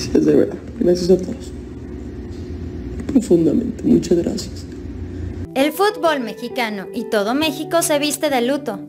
Gracias, de verdad. Gracias a todos. Profundamente, muchas gracias. El fútbol mexicano y todo México se viste de luto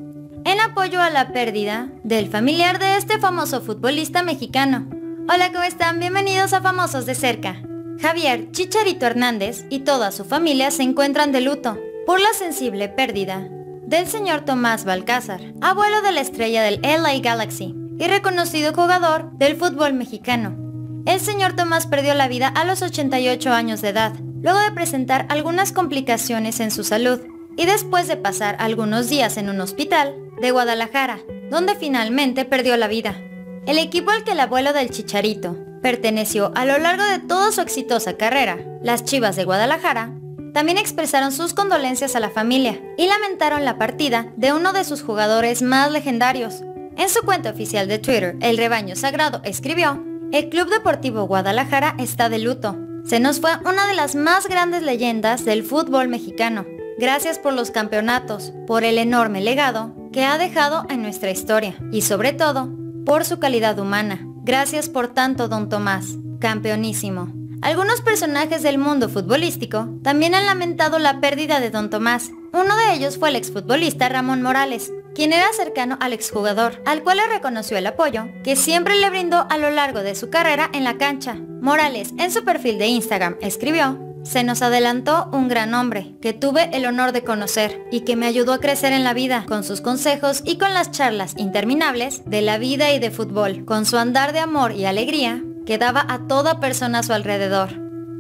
en apoyo a la pérdida del familiar de este famoso futbolista mexicano. Hola, ¿cómo están? Bienvenidos a Famosos de Cerca. Javier Chicharito Hernández y toda su familia se encuentran de luto por la sensible pérdida del señor Tomás Balcázar, abuelo de la estrella del LA Galaxy y reconocido jugador del fútbol mexicano. El señor Tomás perdió la vida a los 88 años de edad, luego de presentar algunas complicaciones en su salud y después de pasar algunos días en un hospital de Guadalajara, donde finalmente perdió la vida. El equipo al que el abuelo del Chicharito perteneció a lo largo de toda su exitosa carrera, las Chivas de Guadalajara, también expresaron sus condolencias a la familia y lamentaron la partida de uno de sus jugadores más legendarios. En su cuenta oficial de Twitter, El Rebaño Sagrado escribió, el Club Deportivo Guadalajara está de luto. Se nos fue una de las más grandes leyendas del fútbol mexicano. Gracias por los campeonatos, por el enorme legado que ha dejado en nuestra historia y sobre todo por su calidad humana. Gracias por tanto, don Tomás, campeonísimo. Algunos personajes del mundo futbolístico también han lamentado la pérdida de don Tomás. Uno de ellos fue el exfutbolista Ramón Morales, quien era cercano al exjugador, al cual le reconoció el apoyo que siempre le brindó a lo largo de su carrera en la cancha. Morales, en su perfil de Instagram, escribió, se nos adelantó un gran hombre que tuve el honor de conocer y que me ayudó a crecer en la vida con sus consejos y con las charlas interminables de la vida y de fútbol, con su andar de amor y alegría que daba a toda persona a su alrededor.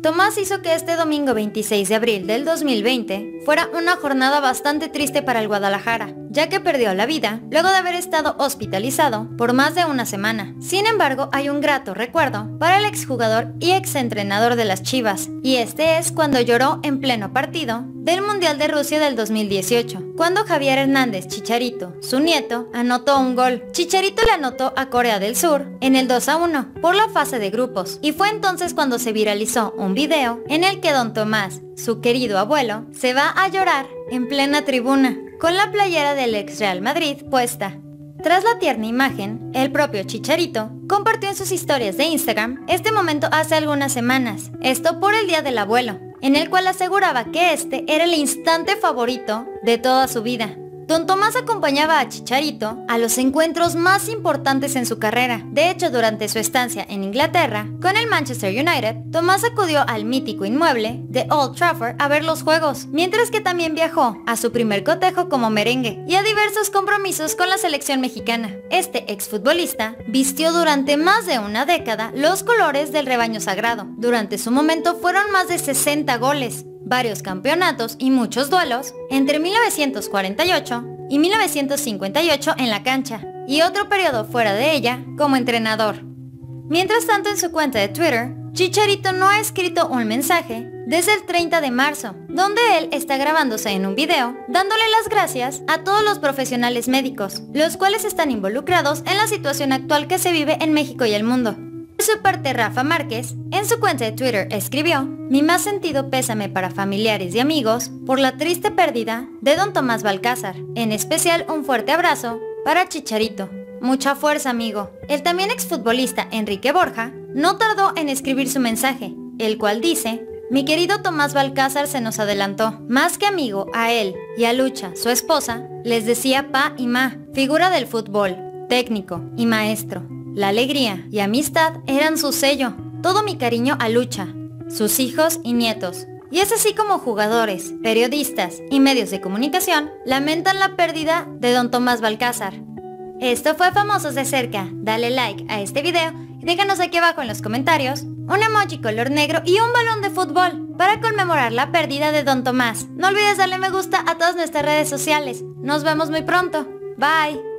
Tomás hizo que este domingo 26 de abril del 2020 fuera una jornada bastante triste para el Guadalajara, ya que perdió la vida luego de haber estado hospitalizado por más de una semana. Sin embargo, hay un grato recuerdo para el exjugador y exentrenador de las Chivas, y este es cuando lloró en pleno partido del Mundial de Rusia del 2018, cuando Javier Hernández Chicharito, su nieto, anotó un gol. Chicharito le anotó a Corea del Sur en el 2 a 1 por la fase de grupos, y fue entonces cuando se viralizó un video en el que don Tomás, su querido abuelo, se va a llorar en plena tribuna, con la playera del ex Real Madrid puesta. Tras la tierna imagen, el propio Chicharito compartió en sus historias de Instagram este momento hace algunas semanas, esto por el Día del Abuelo, en el cual aseguraba que este era el instante favorito de toda su vida. Don Tomás acompañaba a Chicharito a los encuentros más importantes en su carrera. De hecho, durante su estancia en Inglaterra, con el Manchester United, Tomás acudió al mítico inmueble de Old Trafford a ver los juegos, mientras que también viajó a su primer cotejo como merengue y a diversos compromisos con la selección mexicana. Este exfutbolista vistió durante más de una década los colores del rebaño sagrado. Durante su momento fueron más de 60 goles, varios campeonatos y muchos duelos entre 1948 y 1958 en la cancha y otro periodo fuera de ella como entrenador. Mientras tanto en su cuenta de Twitter, Chicharito no ha escrito un mensaje desde el 30 de marzo, donde él está grabándose en un video dándole las gracias a todos los profesionales médicos, los cuales están involucrados en la situación actual que se vive en México y el mundo. Por su parte, Rafa Márquez, en su cuenta de Twitter, escribió, mi más sentido pésame para familiares y amigos por la triste pérdida de don Tomás Balcázar. En especial, un fuerte abrazo para Chicharito. Mucha fuerza, amigo. El también exfutbolista Enrique Borja no tardó en escribir su mensaje, el cual dice, mi querido Tomás Balcázar se nos adelantó. Más que amigo, a él y a Lucha, su esposa, les decía pa y ma, figura del fútbol, técnico y maestro. La alegría y amistad eran su sello, todo mi cariño a Lucha, sus hijos y nietos. Y es así como jugadores, periodistas y medios de comunicación lamentan la pérdida de don Tomás Balcázar. Esto fue Famosos de Cerca. Dale like a este video y déjanos aquí abajo en los comentarios un emoji color negro y un balón de fútbol para conmemorar la pérdida de don Tomás. No olvides darle me gusta a todas nuestras redes sociales. Nos vemos muy pronto. Bye.